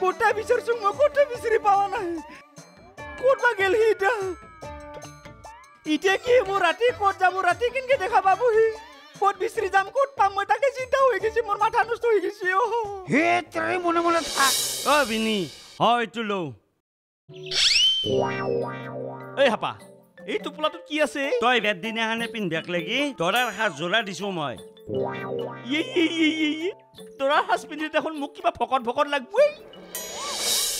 Quota বিচাৰি পোৱা নাই? ক'ত বা গেল সি এতিয়া? এতিয়া কি মোৰ ৰাতি ক'ত যাব ৰাতি কেনেকে দেখা পাবহি? ক'ত বিচাৰি যাম? ক'ত পাম? মই তাকে চিন্তা হৈ গৈছে। মোৰ মাথা নষ্ট হৈ গৈছে অ' হে তই মনে মনে থাক অ বিনি। হয় এইটো লওঁ। এই হাপা। এই টোপোলাটোত কি আছে? তই বেদ দিনাখনে পিন্ধাক লাগি দৰাৰ সাজ যোৰা দিছো মই। ইয়ে, ইয়ে, ইয়ে, ইয়ে, ইয়ে। তৰা সাজ পিন্ধি দেখোন মোক কিবা ভকত ভকত লাগবই।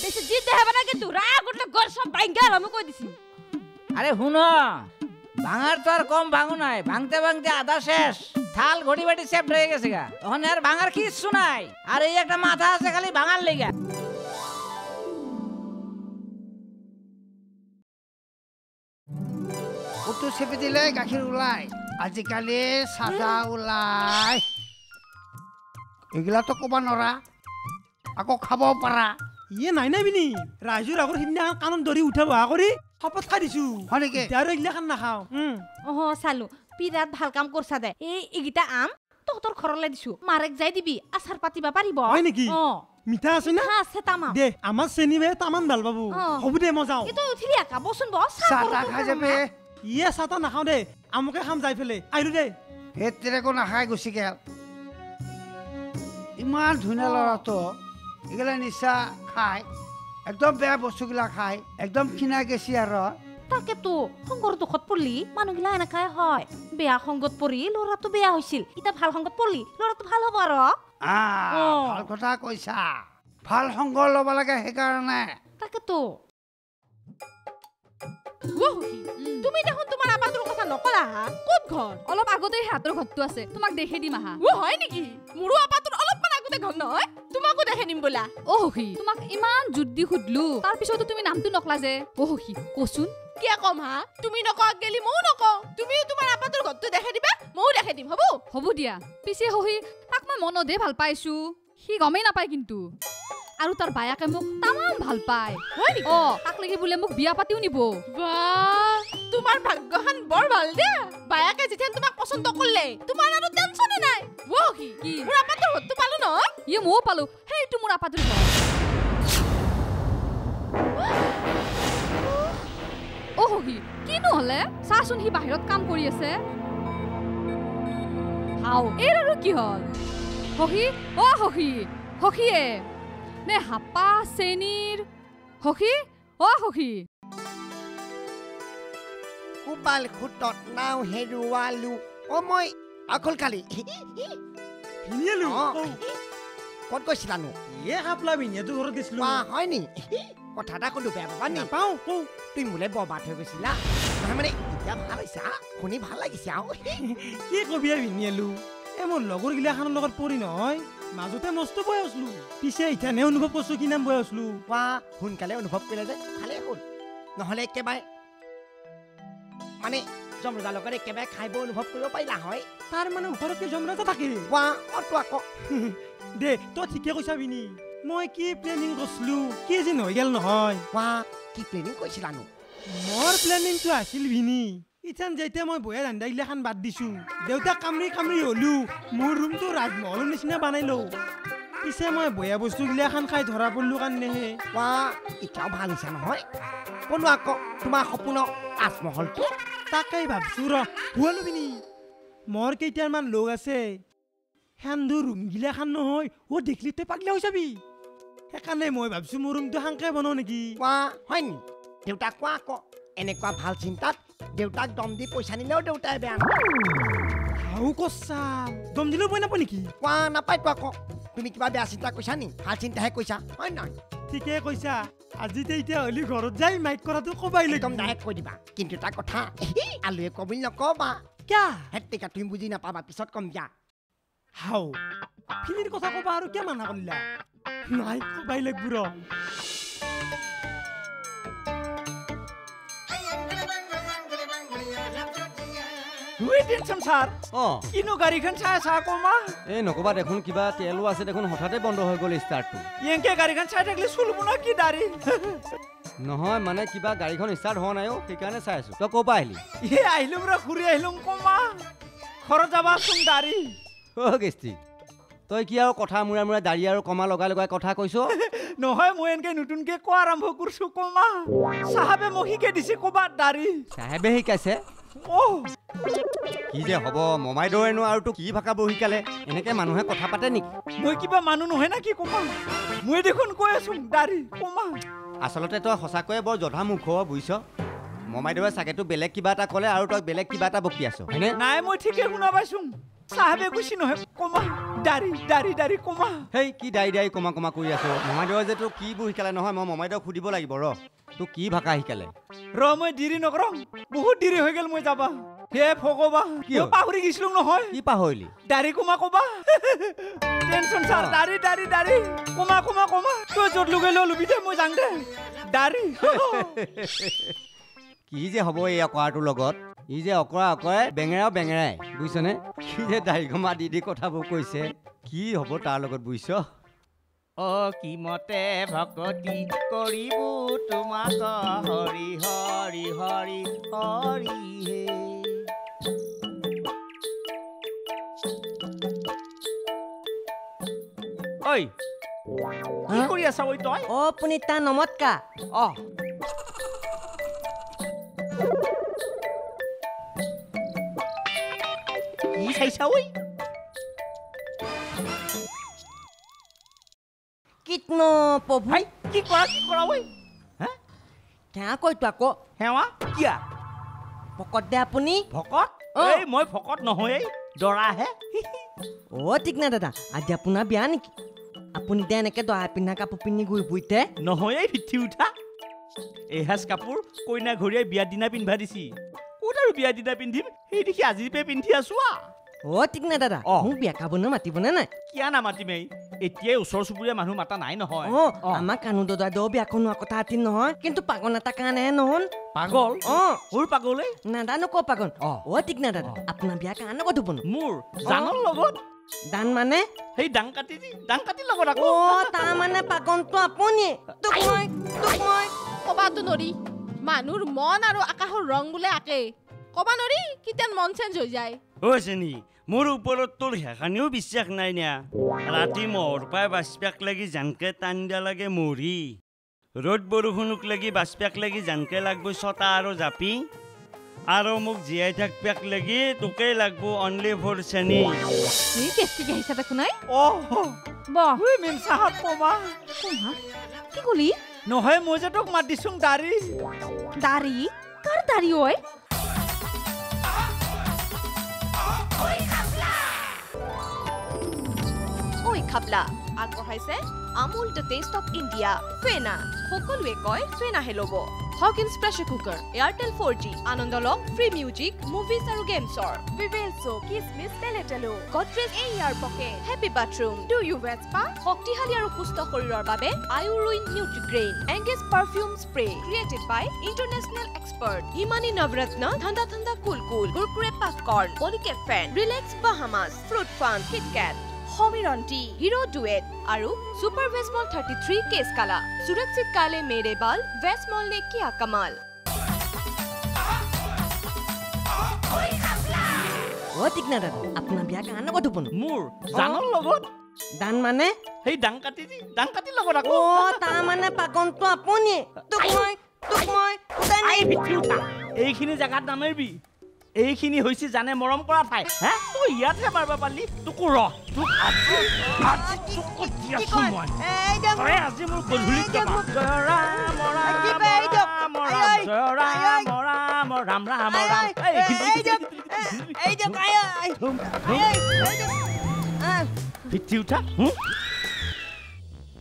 বেছি জিদ দেখাব না কিন্তু রাগ উঠলে গর সব বাইঙ্গার আমি কই দিছি। আরে শুন ভাঙার তো আর কম ভাঙু নাই ভাঙতে ভাঙতে আধা শেষ। থাল ঘড়ি বাটি সেফট হয়ে গেছে গা। ওখানে আর ভাঙার কিচ্ছু নাই? আর এই একটা মাথা আছে খালি ভাঙার লেগা। উঠো চেপি দিলে গাখীৰ ওলাই। আজিকালি চাদা ওলাই। এইগিলাতো ক'ব নোৱাৰা আকৌ খাব পাৰা। ইয়ে নাই নাই বিনি? ৰাইজৰ আগৰ সিদিনাখন কাণত ধৰি উঠা বহা কৰি শপত খাই দিছো। হয় নেকি? আৰু এইগিলাখান নাখাওঁ। ওহ চালু। বিৰাট ভাল কাম কৰছা দে। এই ইগিটা আম তহঁতৰ ঘৰলৈ দিছো। মাৰেক যাই দিবি আচাৰ পাতিবা পাৰিব। হয় নেকি? অ মিঠা আছে না? হা আছে তামাম দে আমাৰ চেনি বে তামান ভাল পাব। হ'ব দে মই যাওঁ। কিন্তু উঠিলি আকা বচোন বস চাহ খাই যাবি। ইয়ে চাহ তাহ নাখাওঁ দে আমকে খাম যাই পেলাই। আহিলো দে সেই তেনেকৈ নাখাই গুচি গেল ইমান ধুনীয়া ল'ৰাটো। এইগিলা নিচা খাই একদম বেয়া বস্তুগিলা খাই একদম ক্ষীণা গেছি আৰু। তাকেতো সংগৰ দুখত পৰলি মানুহগিলা এনেকাই হয়। বেয়া সংগত পৰি ল'ৰাটো বেয়া হৈছিল। এতিয়া ভাল সংগত পৰলি ল'ৰাটো ভাল হ'ব আৰু। ভাল কথা কৈছা। ভাল সংগ ল'ব লাগে সেইকাৰণে। তাকেতো। তুমি দেখোন তোমাৰ আপাটোৰ কথা নকলা হা। ক'ত ঘৰ? অলপ আগতে হাতৰ ঘৰটো আছে। তোমাক দেখে দিম আহা। ও হয় নেকি? মোৰো আপাটোৰ অলপমান আগতে ঘৰ নহয়। তোমাকো দেখে নিম বোলা। অ সখী তোমাক ইমান জোৰ দি সুধলো। তাৰ পিছতো তুমি নামটো নকলা যে। অ সখী কচোন। কিয় কম হা? তুমি নকওঁ গেলি ময়ো নকওঁ। তুমিও তোমাৰ আপাটোৰ ঘৰটো দেখে দিবা ময়ো দেখে দিম হ'ব? হ'ব দিয়া। পিছে সখী তাক মই মনতহে ভাল পাইছো। সি গমেই নাপায় কিন্তু। আৰু তাৰ বায়াকে মোক তামাম ভাল পায়। অ তাক লাগি বোলে মোক বিয়া পাতিও নিব। তোমাৰ ভাগ্যখন বৰ ভাল দিয়া। বায়াকে যেতিয়া তোমাক পচন্দ কৰিলে তোমাৰ আৰু টেনচনে নাই। কি? মোৰ ঘৰটো পালো নহয়। ইয়ে ময়ো পালো। সেইটো মোৰ ঘৰ অ সখী কি? নহলে চাচোন সি বাহিৰত কাম কৰি আছে। হাও। আৰু কি হ'ল? সখী অ সখী সখীয়ে নে হাপা চেনীৰ সখী? অ সখী। কোবাল খুটত নাও হেৰুৱালো। অ মই অকল কালি। ক'ত গৈছিলানো? ইয়ে খাপলা ভিনিয়েতো ঘৰত গৈছিলো। হয় নি? কথা এটা ক'লো বেয়া পাবা নি? নাপাওঁ। কওঁ তুমি মোলে বৰবাদ হৈ গৈছিলা। নহয় মানে এতিয়া ভাল হৈছে আ? শুনি ভাল লাগিছে আৰু কি কবি ভিনিয়েলো এ মোৰ লগৰ গিলাখানৰ লগত পৰি নহয়। মাজতে মস্ত বৈ আছিলো পিছে ইথানে অনুভৱ কৰিছো কি নাম বৈ আছিলো কোৱা সোনকালে অনুভৱ কৰিলে যে ভালেই হ'ল। নহ'লে একেবাৰে মানে জমৰজাৰ লগত একেবাৰে খাই বৈ অনুভৱ কৰিব পাৰিলা হয়। তাৰ মানে ওপৰতকে জমৰাজা থাকে? কোৱা অ তো আকৌ। দে তই ঠিকে কৈছা বিনি। মই কি প্লেনিং কৰিছিলো কি যে হৈ গেল নহয়। কোৱা কি প্লেনিং কৰিছিলানো? মোৰ প্লেনিংটো আছিল ভিনি ইথান যেতিয়া মই বয়া ধান্দা গিলাখান বাদ দিছো। দেউতাক কামৰি কামৰি হলো মোৰ ৰুমটো ৰাজমহলৰ নিচিনা বনাই লওঁ। পিছে মই বয়া বস্তু গিলাখান খাই ধৰা পৰিলো কাৰণেহে। কোৱা এতিয়াও ভাল হৈছে নহয়। বনোৱা আকৌ তোমাৰ সপোনৰ তাজমহলটো তাকেই ভাবছো ৰ হুৱালো বিনি মোৰ কেইটামান লগ আছে। সেন্দু ৰুম গিলাখান নহয় অ দেখিলি তই পাগলা হৈ যাবি। সেইকাৰণে মই ভাবছো মোৰ ৰুমটো সাংকে বনাওঁ নেকি? কোৱা হয় নি দেউতাক কোৱা আকৌ এনেকুৱা ভাল চিন্তাত দেউতাক দম দি পইচা নিলেও দেউতাই বেয়া নাপায়। হাও কচা? দম দিলেও বৈ নাপায় নেকি? কোৱা নাপায়তো আকৌ। তুমি কিবা বেয়া চিন্তা কৈছা নি? ভাল চিন্তাহে কৈছা হয় নহয়? ঠিকে কৈছা। আজিতে এতিয়া হলি ঘৰত যাই মাইক কৰাটো কবাই একদম লাগিব ডাইৰেক্ট কৈ দিবা। কিন্তু এটা কথা আলুৱে কব বুলি নকবা। কিয়া? হেতিকা তুমি বুজি নাপাবা পিছত কম দিয়া। হাও ফিলিৰ কথা কবা আৰু কিয় মানা কৰিলা? নাই কবাই লাগিব ৰ ছাৰ অ। কিনো গাড়ীখন চাই চা কমা এই নকবা দেখোন কিবা তেলো আছে দেখোন হঠাতে বন্ধ হৈ গ'ল ষ্টাৰ্টটো এনেকে গাড়ীখন চাই থাকিলে চুলব না কি দাড়ি? নহয় মানে কিবা গাড়ীখন ষ্টাৰ্ট হোৱা নাই অ সেইকাৰণে চাই আছো। তই ক'ৰ পৰা আহিলি? এ আহিলোম ৰ ঘূৰি আহিলোম কমা ঘৰত যাবাচোন দাড়ি অ' গেষ্টি তই কি আৰু কথা মূৰে মূৰে দাড়ি আৰু কমা লগাই লগাই কথা কৈছ? নহয় মই এনেকে নতুনকে কোৱা আৰম্ভ কৰিছো কমা চাহাবে মোক শিকে দিছে ক'বাত দাড়ি। চাহেবে শিকাইছে? অ' কি যে হ'ব মমাইদেউৰেনো আৰু তোক কি ভাষাবোৰ শিকালে? এনেকে মানুহে কথা পাতে নেকি? মই কিবা মানুহ নহয় নেকি কমা মই দেখোন কৈ আছো দাড়ি কমা আচলতে তই সঁচাকৈয়ে বৰ জধামুখ বুজিছ মমাইদেউৰে চাগেতো বেলেগ কিবা এটা ক'লে আৰু তই বেলেগ কিবা এটা বকি আছ হয়নে? নাই মই ঠিকে শুনা পাইছো। চাহাবে কৈছি নহয় কমা দাড়ি দাড়ি দাড়ি কমা সেই কি দাড়ি দাড়ি কমা কমা কৰি আছ? মমাইদেউৰে যে তোক কিবোৰ শিকালে নহয় মই মমাইদেউক সুধিব লাগিব ৰ। তোক কি ভাষা শিকালে? ৰ মই দেৰি নকৰম বহুত দেৰি হৈ গ'ল মই যাবা। হে ভগৱান কি হ'ল? পাহৰি গৈছিলো নহয়। কি পাহৰিলি? দাড়ি কমা কবা টেনচন ছাৰ দাড়ি দাড়ি দাড়ি। কমা কমা কমা। তই য'ত লগাই লৈ লবি দে মই যাং দে। দাড়ি। কি যে হ'ব এই অকৰাটোৰ লগত? ই যে অকৰা অকৰাই বেঙেৰাও বেঙেৰাই বুজিছনে? কি যে দাড়ি কমা দি দি কথাবোৰ কৈছে। কি হ'ব তাৰ লগত বুজিছ? অকিমতে ভকতি কৰিব তোমাক? হৰি হৰি হৰি হৰি হে। ঐ কি কৰি আছা ঐ তই অ পুনিতা নমস্কাৰ অ কি চাইছা ঐ কৃষ্ণ প্ৰভু কি কৰা কি কৰা ঐ কেয়া কৈতো আকৌ সেৱা কিয়া পকত দে আপুনি ভকত। এই মই ভকত নহয় দৰাহে অ ঠিক নাই দাদা আজি আপোনাৰ বিয়া নেকি আপুনি দে এনেকে দৰা পিন্ধা কাপোৰ পিন্ধি ঘূৰি ফুৰিতে নহয় এই পিঠি উঠা। এসাঁজ কাপোৰ কইনা ঘৰীয়াই বিয়াৰ দিনা পিন্ধা দিছি। ক'ত আৰু বিয়াৰ দিনা পিন্ধিম? সেই দেখি আজিৰ পে পিন্ধি আছো আ। অ ঠিক নাই দাদা। অ। মোক বিয়া খাবলৈ মাতিবনে নাই? কিয়া নামাতিম এই? এতিয়াই ওচৰ চুবুৰীয়া মানুহ মাতা নাই নহয়। অ। আমাৰ কানু দাদাইদেউ বিয়াখন হোৱা কথা আছিল নহয়। কিন্তু পাগল এটা কাৰণেহে নহ'ল। পাগল? অ। মোৰ পাগলে নাজানো ক পাগল। অ। অ ঠিক নাই দাদা। আপোনাৰ বিয়া কাৰণে ক'ত হ'বনো? মোৰ জানৰ লগত? দান মানে সেই ডাং কাটি দি কাটি লগত অ আকৌ তাৰমানে পাগলটো আপুনি তোক মই তোক মই কবাতো নৰি মানুহৰ মন আৰু আকাশৰ ৰং বোলে আকে কবা নৰি কিতেন মন চেঞ্জ হৈ যায় হৈছে নি মোৰ ওপৰত তোৰ সেইখানিও বিশ্বাস নাই নিয়া ৰাতি মহৰ পাই বাচপাক লাগি জানকে টান দিয়া লাগে মৰি ৰ'দ বৰষুণক লাগি বাচপাক লাগি জানকে লাগব ছটা আৰু জাপি আৰু মোক জীয়াই থাকপাক লাগি তোকেই লাগব অনলি ফৰ চেনী এই কেষ্টিকে আহিছা দেখোন নাই অ বহ। ঐ মেম চাহাব কমা কুমা, কি কলি? নহয় মই যে তোক মাত দিছোং দাড়ি। দাড়ি? কাৰ দাড়ি ঐ? ঐ খাবলা আগবঢ়াইছে Amul the taste of India Fena সকলোৱে কয় ফেনাহে ল'ব। Hawkins pressure cooker Airtel four G আনন্দ লওক ফ্ৰী মিউজিক মুভিজ আৰু গেমছৰ ভিভেল চ' কিচমিচ পেলেটেলো গডৰেজ এ pocket happy bathroom do you wait শক্তিশালী আৰু সুস্থ শৰীৰৰ বাবে আয়ুৰুইন Nutri-Grain engage perfume spray created by international expert Himani Navratna ঠাণ্ডা ঠাণ্ডা কুল কুল কুৰকুৰে পপকৰ্ণ পলিকেট ফেন relax বাহামাছ fruit fun KitKat Samiran tea Hero ডুৱেট আৰু ছুপাৰ ভেচমল থাৰ্টি থ্ৰী কেছ কালা সুৰক্ষিত কালে মেৰে বাল ভেচমল নে কিয়া কমাল অ ঠিক নাই দাদা আপোনাৰ বিয়া কাৰণে ক'ত হ'বনো মোৰ জানৰ লগত দান মানে সেই ডাং কাটি দি ডাং কাটি লগত অ আকৌ তাৰমানে পাগলটো আপুনি তোক মই তোক মই আই পিঠি উঠা এইখিনি জেগাত নামাৰিবি এইখিনি হৈছে জানে মৰম কৰা ঠাই হে তই ইয়াতহে মাৰিব পাৰিলি তোকো ৰ তোক আজি আজি তোক দি আছো মই তই আজি মোৰ গধূলি ৰাম ৰাম ৰাম পিঠি উঠা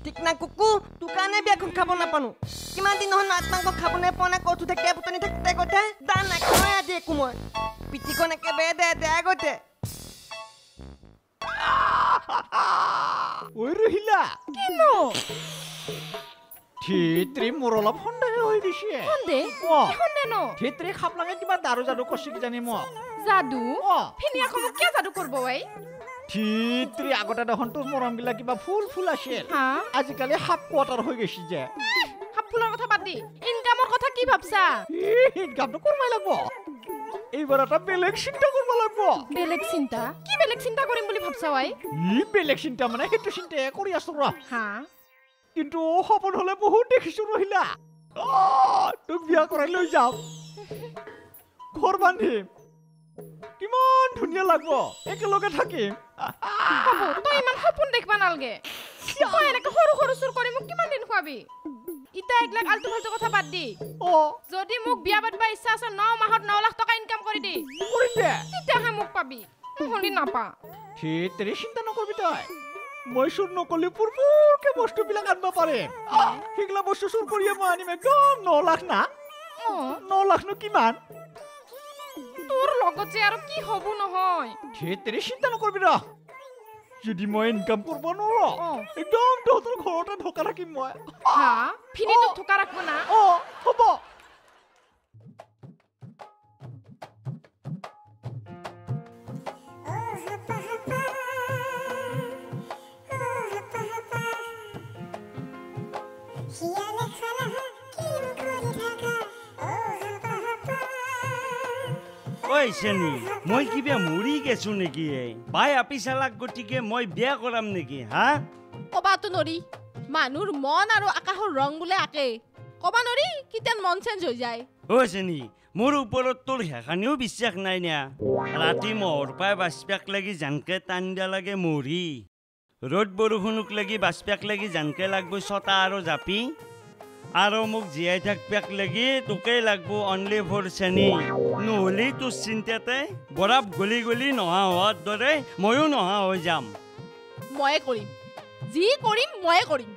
ঠিক না কুকু তোৰ কাৰণে বিয়াখন খাব নাপানো কিমান দিন হ'ল মাছ মাংস খাব নাপোৱা নাই কচু থাকে পুতনি থাকে কথা দান নাখাওঁৱে আজি একো মই পিঠিখন একেবাৰে দে দে ঐ ৰহিলা কিনো মোৰ অলপ সন্দেহ হৈ গৈছে লাগে কিবা দাৰু যাদু কৰছে কিজানি মই যাদু কিয় যাদু কৰিব থিয়েত্ৰী আগতে দেখোন তোৰ মৰমবিলাক কিবা ফুল ফুল আছিল। আজিকালি হাফ কোৱাৰ্টাৰ হৈ গৈছে যে। হাপ ফুলৰ কথা বাদ দি ইনকামৰ কথা কি ভাবছা? ইনকামটো কৰবাই লাগব। এইবাৰ এটা বেলেগ চিন্তা কৰিব লাগিব। বেলেগ চিন্তা? কি বেলেগ চিন্তা কৰিম বুলি ভাবছা ৱাই ই বেলেগ চিন্তা মানে সেইটো চিন্তাই কৰি আছো ৰ। হা? কিন্তু সপোন হলে বহুত দেখিছো ৰহিলা। তোক বিয়া কৰাই লৈ যাম। ঘৰ বান্ধিম। কিমান ধুনীয়া লাগব। একেলগে থাকিম। তই ইমান সপোন দেখিবা নালগে। তই এনেকে সৰু সৰু চুৰ কৰি মোক কিমান দিন খুৱাবি? ইতা এইবিলাক আল্টু ফাল্টু কথা বাদ দি। যদি মোক বিয়া পাতিবা ইচ্ছা আছে ন মাহত ন লাখ টকা ইনকাম কৰি দি। তেতিয়াহে মোক পাবি। নহ'লে নাপা। তেৰি চিন্তা নকৰিবি তই। মই চুৰ নকলি পূৰ্বৰকে বস্তুবিলাক আনিব আহ, সেইগিলা বস্তু চুৰ কৰিয়ে মই আনিম। একদম ন লাখ না। ন লাখনো কিমান? তোৰ লগত যে আৰু কি হ'ব নহয়? সেই তেৰি চিন্তা নকৰিবি ৰ যদি মই ইনকাম কৰিব নোৱাৰো একদম তহঁতৰ ঘৰতে ঢকা থাকিম মই। হা? ফিনিটোক ঠোকা ৰাখব না? অ হ'ব। ঐ চেনী মই কিবা মৰি গেছো নেকি এ? বাই আপি চালাক গতিকে মই বিয়া কৰাম নেকি হা? কবাতো নৰি। মানুহৰ মন আৰু আকাশৰ ৰং বোলে আকে কবা নৰি কিতেন মন চেঞ্জ হৈ যায়। ঐ চেনী মোৰ ওপৰত তোৰ সেইখানিও বিশ্বাস নাই নিয়া ৰাতি মহৰ পাই বাচপাক লাগি জানকে টান দিয়া লাগে মৰি। ৰ'দ বৰষুণক লাগি বাচপাক লাগি জানকে লাগব ছটা আৰু জাপি। আৰু মোক জীয়াই থাকবাক লাগি তোকেই লাগব অনলি ফৰ চেনী নহ'লে তোৰ চিন্তাতে বৰাপ গলি গলি নহা হোৱাৰ দৰে ময়ো নহা হৈ যাম ময়ে কৰিম যি কৰিম ময়ে কৰিম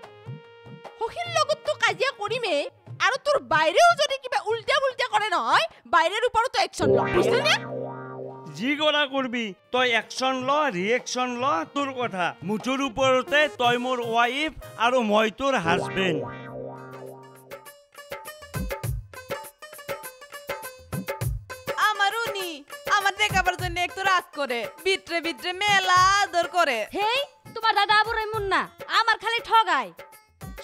সখীৰ লগততো কাজিয়া কৰিমেই আৰু তোৰ বাইৰেও যদি কিবা উল্টা পুল্টা কৰে নহয় বাইৰেৰ ওপৰতো একশ্যন ল'ম বুজিছনে যি কৰা কৰবি তই একশ্যন ল ৰিয়েকশ্যন ল তোৰ কথা মুঠৰ ওপৰতে তই মোৰ ৱাইফ আৰু মই তোৰ হাজবেণ্ড রাগ করে বিটরে বিটরে মেলা আদর করে। হেই তোমার দাদা আবুর এমন না আমার খালি ঠগায়।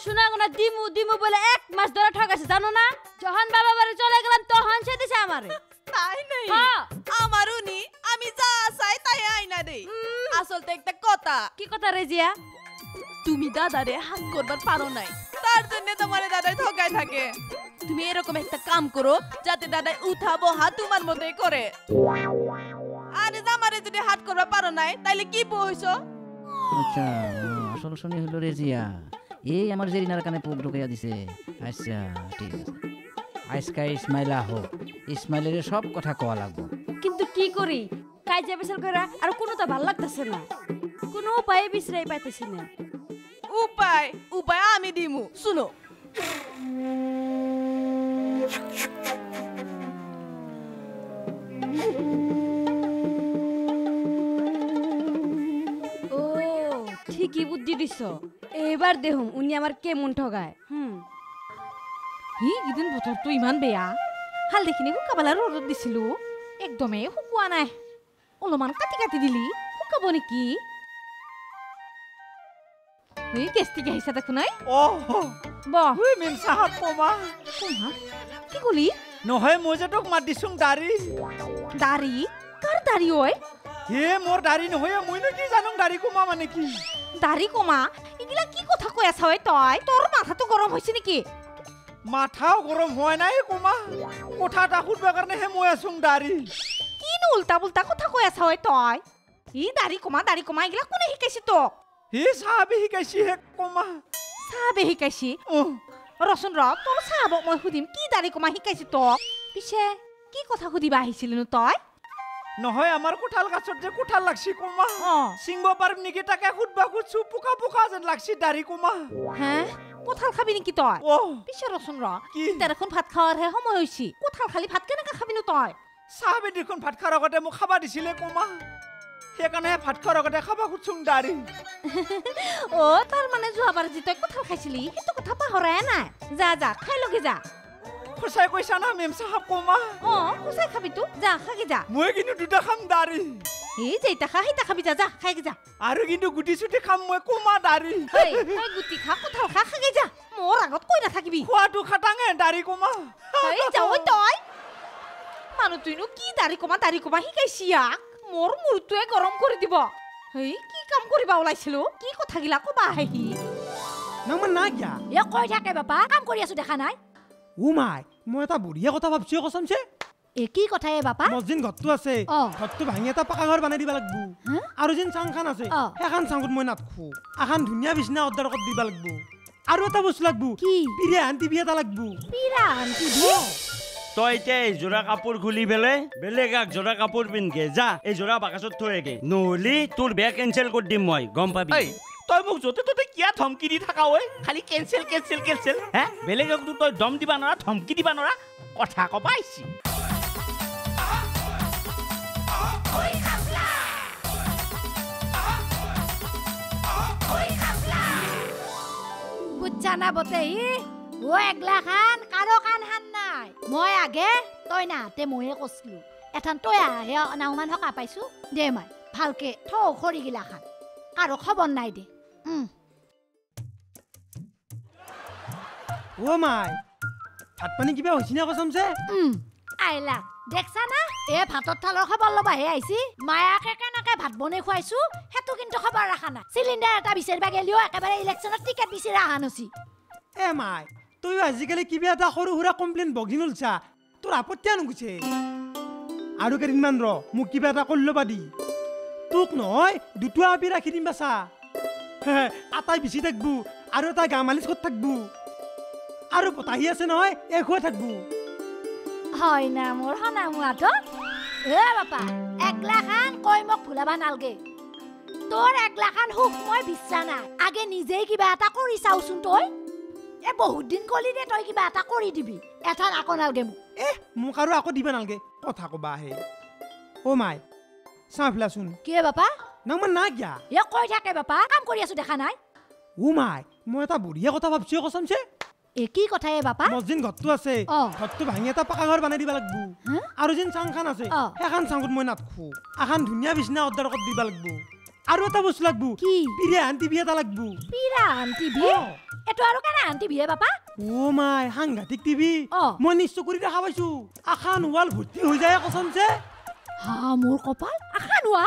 শোনা গোনা দিমু দিমু বলে এক মাস ধরে ঠগাছে জানো না? যখন বাবা বাড়ি চলে গেলাম তখন সে দিছে আমারে। তাই নাই হ্যাঁ। আমারও নি আমি যা চাই তাই আইনা দেই। আসলতে একটা কথা। কি কথা রেজিয়া তুমি দাদারে হাত করবার পারো নাই। তার জন্য তোমার দাদাই ঠকায় থাকে। তুমি এরকম একটা কাম করো যাতে দাদাই উঠা বহা তোমার মতোই করে। যদি হাত করবার পারো নাই তাইলে কি বইছো আচ্ছা আসল শুনি হইল রেজিয়া এই আমার জেরিনার কানে পোক ঢুকাইয়া দিছে। আচ্ছা ঠিক আছে। আজকা ইসমাইলা হোক ইসমাইলের সব কথা কোয়া লাগবো। কিন্তু কি করি? কাজে বেসাল করে আর কোনোটা ভালো লাগতেছে না। কোনো উপায়ে বিশ্রাই পাইতেছি না। উপায় উপায় আমি দিমু। শুনো দিছ এবাৰ দেখুন উনি আমাৰ কেমন ঠগায়। হুম। হি কিদিন বতৰটো ইমান বেয়া। হালধিখিনি শুকাবলৈ ৰ'দত দিছিলো। একদমেই শুকোৱা নাই। অলপমান কাটি কাটি দিলি। শুকাব নেকি? কেষ্টিকে আহিছা দেখোন কি কলি? নহয় মই যে তোক মাত দিছোং দাড়ি। দাড়ি? কাৰ দাড়ি ঐ? হে মোৰ দাড়ি নহয় মইনো কি জানো দাড়ি কমা মানে কি? দাড়ি কমা এইগিলা কি কথা কৈ আছা ঐ তই? তোৰ মাথাটো গৰম হৈছে নেকি? মাথাও গৰম হোৱা নাই কমা। কথা এটা সুধবৰ কাৰণেহে মই আছোং দাড়ি। কিনো উল্টা পুল্টা কথা কৈ আছা ঐ তই? ই দাড়ি কমা দাড়ি কমা এইগিলা কোনে শিকাইছে তোক? হে চাহাবি শিকাইছিহে কমা। চাহাবে শিকাইছি? ৰচোন ৰ তোৰ চাহাবক মই সুধিম কি দাড়ি কমা শিকাইছি তোক? পিছে কি কথা সুধিবা আহিছিলিনো তই? নহয় আমাৰ কোঠাল গাছত যে কোঠাল লাগছি কমা। ছিংব পাৰিম নেকি তাকে সুধবা খুজছো পোকা পোকা যেন লাগছি দাড়ি কমা। হে? কঁঠাল খাবি নেকি তই? পিছে ৰচোন ৰ কি? এতিয়া দেখোন ভাত খোৱাৰহে সময় হৈছে। কঁঠাল খালি ভাত কেনেকে খাবিনো তই? চাহাবি দেখোন ভাত খোৱাৰ আগতে মোক খাবা দিছিলে কমা। সেইকাৰণে ভাত খোৱাৰ আগতে খাবা খুজছোং দাড়ি। অ তাৰ মানে যোৱাবাৰ যি তই কঁঠাল খাইছিলি সেইটো কথা পাহৰাই নাই। যা যা খাই লগে যা। সঁচাই কৈছা না মেম চাহাব কমা অ সঁচাই খাবিতো যা খাগে যা মই কিন্তু দুটা খাম দাড়ি এই যেইটা খা সেইটা খাবি যা যা খাগে যা আৰু কিন্তু গুটি চুটি খাম মই কমা তই গুটি খা কঁঠাল খা খাগে যা মোৰ আগত কৈ নাথাকিবি খোৱাটো খাটাঙে দাড়ি কমা এই যা ঐ তই মানুহটোৱেনো কি দাড়ি কমা দাড়ি কমা শিকাইছি ইয়াক মোৰ মূৰটোৱে গৰম কৰি দিব হেই কি কাম কৰিবা ওলাইছিলো কি কথাগিলা কবা আহে সি নামান না কিয়া এ কৈ থাকে বাপা কাম কৰি আছো দেখা নাই ও মাই মই এটা বঢ়িয়া কথা ভাবছো কচমছে এ কি কথা এ বাপা? মোৰ যেন ঘৰটো আছে। ঘৰটো ভাঙি এটা পকা ঘৰ বনাই দিব লাগব? আৰু যেন চাংখান আছে। সেইখান চাংখত মই নাথখো এখন ধুনীয়া বিচনা অৰ্ডাৰ কৰি দিব লাগব। আৰু এটা বস্তু লাগব। কি? পিৰিয়া হান টিভি এটা লাগব। পিৰা আনটি দি তই এতিয়া এই যোৰা কাপোৰ খুলি পেলাই বেলেগ এক যোৰা কাপোৰ পিন্ধকে যা এই যোৰা বাকচত থৈ আগে নহ'লে তোৰ বেয়া কেঞ্চেল কৰি দিম মই। গম পাবি? তই মোক য'তে ত'তে কিয় ধমকি দি থাকা ঐ। খালি কেঞ্চেল কেঞ্চেল কেঞ্চেল হে? বেলেগকতো তই দম দিবা নোৱাৰা ধমকি দিবা নোৱাৰা কথা কবা আহিছি বুজছা না বতে ই? ও একলা খান কাৰো কাণ খান নাই। মই আগে তই নাহাতে ময়ে কৈছিলো। এথান তই আহে নাওমান সকা পাইছো। দে মাই ভালকে থৌ খৰি গিলা খান। কাৰো খবৰ নাই দে। অ' মাই ভাত পানী কিবা হৈছে নে কচমছে উম আইলা দেখছা না এ ভাতৰ থালৰ খবৰ ল'বাহে আহিছি মায়াকে কেনেকে ভাত বনাই খুৱাইছো সেইটো কিন্তু খবৰ ৰাখা নাই চিলিণ্ডাৰ এটা বিচাৰিবা গেলিও একেবাৰে ইলেকশ্যনত টিকেট বিচাৰি অহা নচি এ মাই তইও আজিকালি কিবা এটা সৰু সুৰা কমপ্লেইন বগি নলছা তোৰ আপত্তি নুগুছে আৰু কেইদিনমান ৰ মোক কিবা এটা কৰি ল'বা দি তোক নহয় দুটা আপি ৰাখি দিম বাচা হে, আটাই বিচি থাকবো। আৰু এটা গা মালিচ কৰি থাকবো? আৰু পতাহি আছে নহয় এক হৈ থাকবো। হয় না মোৰ সনা মোৱাটো এ বাপা একলা খান কৈ মোক ভুলাবা নালগে। তোৰ একলা খান সুখ মই বিশ্বাস নাই। আগে নিজেই কিবা এটা কৰি চাওচোন তই। এ বহুত দিন কলি দে তই কিবা এটা কৰি দিবি। এঠান আকৌ নালগে মোক। এ মোক আৰু আকৌ দিবা নালগে। কথা কবা আহে। অ' মাই চাহ ফেলাচোন। কি বাপা? নামান না কিয়া এ কৈ থাকে বাপা কাম কৰি আছো দেখা নাই অ' মাই মই এটা বঢ়িয়া কথা ভাবছো কচমছে এ কি কথা এ বাপা মোৰ যেন ঘৰটো আছে অ। ঘৰটো ভাঙি এটা পকা ঘৰ বনাই দিব লাগব হা? আৰু যেন চাংখান আছে অ। সেইখান চাংখত মই নাথখো এখন ধুনীয়া বিচনা অৰ্ডাৰ কৰি দিব লাগব আৰু এটা বস্তু লাগব কি? পিৰিয়া হান টিভি এটা লাগব অ। এইটো আৰু বাপা মাই সাংঘাতিক টিভি অ। মই নিশ্চয় কৰি দেখা পাইছো আখান ৱাল ভৰ্তি হৈ যায় কচমছে হা মোৰ কপাল আশা নোৱা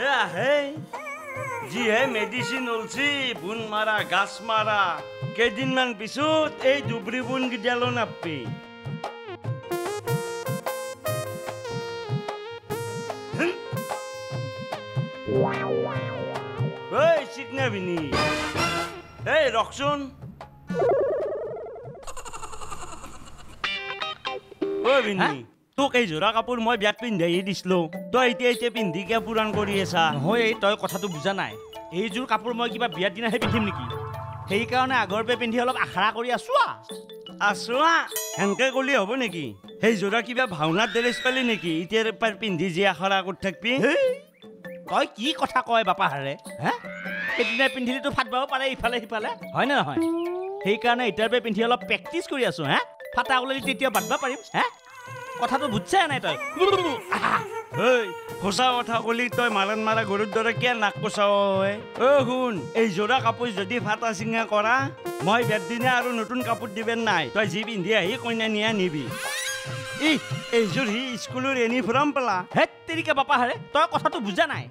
অ' এ আহে যিহে মেডিচিন ওলছি বুন মাৰা গাছ মাৰা কেইদিনমান পিছত এই দুবৰি বুন গিডালো নাপি ঐ চিকনা ভিনি এই ৰখচোন ঐ ভিনি তোক এই যোৰা কাপোৰ মই বিয়াত পিন্ধাই দিছিলো। তই এতিয়া এতিয়া পিন্ধি কিয় পুৰাণ কৰি আছা? নহয় এই তই কথাটো বুজা নাই। এইযোৰ কাপোৰ মই কিবা বিয়াৰ দিনাহে পিন্ধিম নেকি? সেইকাৰণে আগৰ পে পিন্ধি অলপ আশা কৰি আছো আ আছোৱা? সেনকে কলি হ'ব নেকি? সেই যোৰা কিবা ভাওনাত ড্ৰেছ পালি নেকি? এতিয়াৰ পৰা পিন্ধি যি আখৰা কৰি থাকবি। তই কি কথা কয় বাপাহাৰে? হে? সেইদিনা পিন্ধিলেতো ফাট পাব পাৰে ইফালে সিফালে। হয় নে নহয়? সেইকাৰণে এতিয়াৰ পৰা পিন্ধি অলপ প্ৰেক্টিচ কৰি আছো হে? ফাটা ওলালি তেতিয়া বাদবা পাৰিম হে? কথাটো বুজছাই নাই তই? ঐ সঁচা কথা কলি তই মাৰণ মাৰা গৰুৰ দৰে কিয় নাক কচাৱ ঐ? অ শুন এই যোৰা কাপোৰ যদি ফাটা চিঙা কৰা মই বিয়াৰ দিনা আৰু নতুন কাপোৰ দিবেন নাই। তই যি পিন্ধি আহি কইনা নিয়া নিবি। ই এইযোৰ সি স্কুলৰ ইউনিফৰ্ম পেলা। হেত তেৰিকা বাপাহাৰে তই কথাটো বুজা নাই?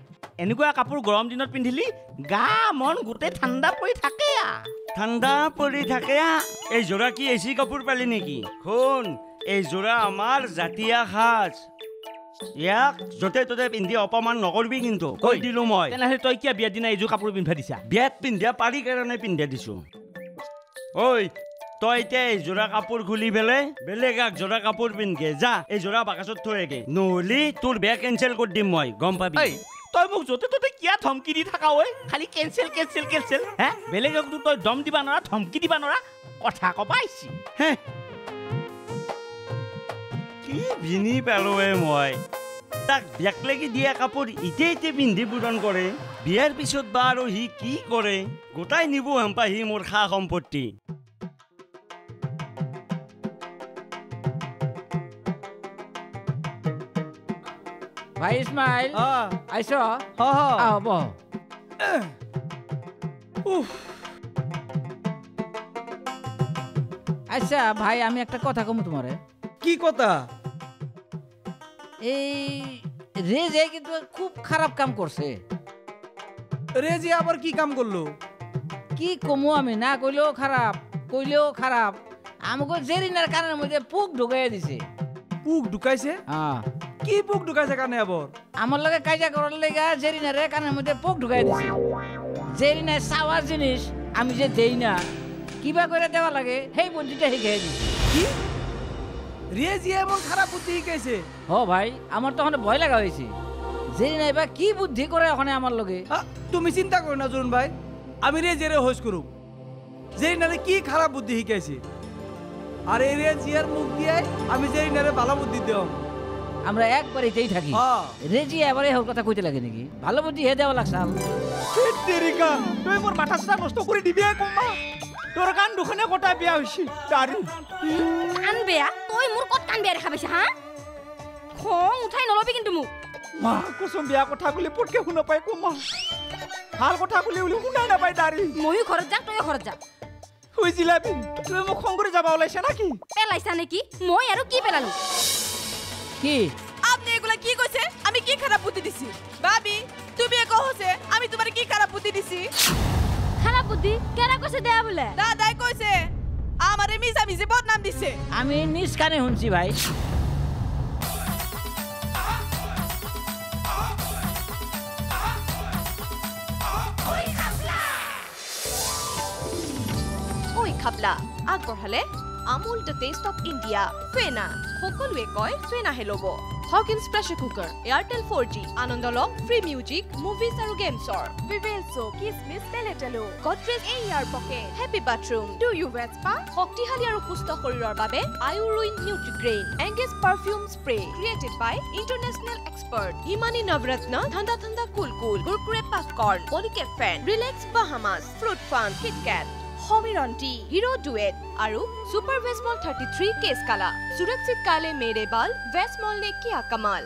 এনেকুৱা কাপোৰ গৰম দিনত পিন্ধিলি গা মন গোটেই ঠাণ্ডা পৰি থাকে। ঠাণ্ডা পৰি থাকে। এই যোৰা কি এচি কাপোৰ পালি নেকি? শুন এই যোৰা আমাৰ জাতীয় সাজ। ইয়াক য'তে ত'তে পিন্ধি অপমান নকৰিবি কিন্তু। কৈ দিলো মই। তেনেহ'লে তই কিয় বিয়াৰ দিনা এইযোৰ কাপোৰ পিন্ধাই দিছা? বিয়াত পিন্ধা পাৰি কাৰণে পিন্ধাই দিছো। ঐ তই এতিয়া এই যোৰা কাপোৰ খুলি পেলাই বেলেগ এক যোৰা কাপোৰ পিন্ধকে যা এই যোৰা বাকচত থৈ আগে। নহ'লে তোৰ বেয়া কেঞ্চেল কৰি দিম মই গম পাবি। তই মোক য'তে ত'তে কিয় ধমকি দি থাকা ঐ। খালি কেঞ্চেল কেঞ্চেল কেঞ্চেল হে? বেলেগকতো তই দম দিবা নোৱাৰা ধমকি দিবা নোৱাৰা। কথা কবা আহিছি হে কি ভিনি পালো মই? তাক বিয়াক লাগি দিয়া কাপোৰ ইতে ইতে পিন্ধি পূৰণ কৰে। বিয়াৰ পিছত বা আৰু সি কি কৰে? গোটাই নিব হেম্পা সি মোৰ সা সম্পত্তি। ভাই ইসমাইল আইছ? আহ বহ আচ্ছা ভাই আমি একটা কথা কমু তোমারে। কি কথা? এই রেজে কিন্তু খুব খারাপ কাম করছে। রেজি আবার কি কাম করল? কি কমো আমি? না কইলেও খারাপ কইলেও খারাপ। আমাকে জেরিনার কানের মধ্যে পোক ঢুকাই দিছে। পুক ঢুকাইছে? হ্যাঁ। কি পুক ঢুকাইছে কানে আবার? আমার লগে কাজা করার লেগা জেরিনারে কানের মধ্যে পোক ঢুকাই দিছে। জেরিনার চাওয়ার জিনিস আমি যে দেই না কিবা করে দেওয়া লাগে সেই বুদ্ধিটা শিখাই দিছে। কি? রেজি এমন খারাপ বুদ্ধি শিকাইছে হ ভাই আমার তখন ভয় লাগা হয়েছে জেরিনা এবার কি বুদ্ধি করে ওখানে আমার লগে? আ, তুমি চিন্তা করো না জরুন ভাই আমি রে জেরে হোস করুক। যেই নারে কি খারাপ বুদ্ধি শিকাইছে আর এই রে জিয়ার মুখ দিয়ে আমি যেই নারে ভালো বুদ্ধি দেও আমরা এক বাড়িতেই থাকি। হ্যাঁ। রেজি এবারে হোক কথা কইতে লাগে নাকি? ভালো বুদ্ধি হে দেওয়া লাগছে তেরিকা তুই মোর মাথা সাথা নষ্ট করে দিবি কমা তোৰ কান দুখনে কটা বিয়া হইছি দাঁড়ি। কান বেয়া তই মোৰ ক'ত কান বেয়া দেখা পাইছে হা? খং উঠাই নলবি কিন্তু মোক। মা কুসুম বিয়া কথা কলি পটকে শুনা পাই কমা ভাল কথা কলি উলি শুনাই নাপাই দাঁড়ি। ময়ো ঘৰত যাম তয়ো ঘৰত যা। শুই জিলাপি তুমি মোক খং কৰি যাবা ওলাইছে নাকি? পেলাইছা নেকি? মই আৰু কি পেলালো? কি? আপনি এগুলা কি কইছে আমি কি খারাপ বুদ্ধি দিছি? ভাবি তুমি একো হচ্ছে আমি তোমার কি খারাপ বুদ্ধি দিছি? বুদ্ধি? কেৰা কৈছে দেয়া বোলে? দাদাই কইছে আমারে মিছা মিছি বদনাম দিছে। আমি নিজ কানে শুনছি ভাই। ঐ খাপলা! আগবঢ়ালে Amul the taste of India Fena সকলোৱে কয় ফেনাহে ল'ব। Hawkins pressure cooker Airtel four G আনন্দ লওক ফ্ৰী মিউজিক মুভিজ আৰু গেমছৰ ভিভেল চ'প কিচমিচ পেলেটেলো গডৰেজ এ ইয়াৰ pocket happy bathroom do you শক্তিশালী আৰু সুস্থ শৰীৰৰ বাবে আয়ুৰুইন Nutri-Grain engage perfume spray created by international expert Himani Navratna ঠাণ্ডা ঠাণ্ডা কুল কুল কুৰকুৰে পপকৰ্ণ পলিকেট ফেন ৰিলেক্স বাহামাছ ফ্ৰুট ফান কিটকেট সমিৰন্তি হিৰো ডুৱেট আৰু ছুপাৰ ভেজমল থাৰ্টি থ্ৰী কেছ কালা। সুৰক্ষিত কালে মেৰে বাল ভেজমল নে কিয়া কমাল?